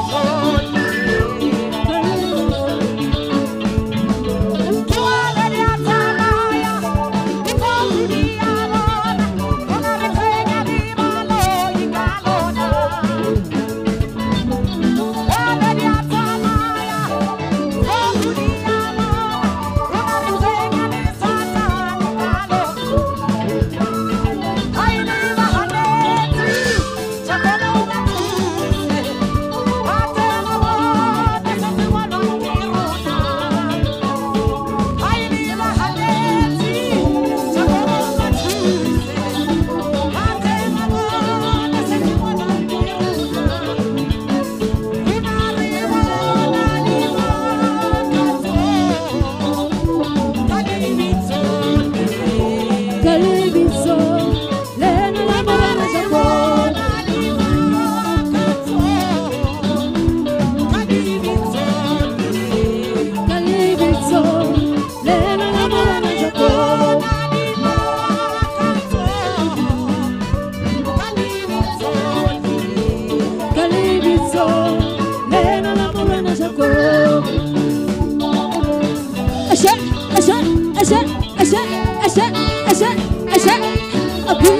Oh, go. I said, I said, I said, I said, I said, I said, I said, I said,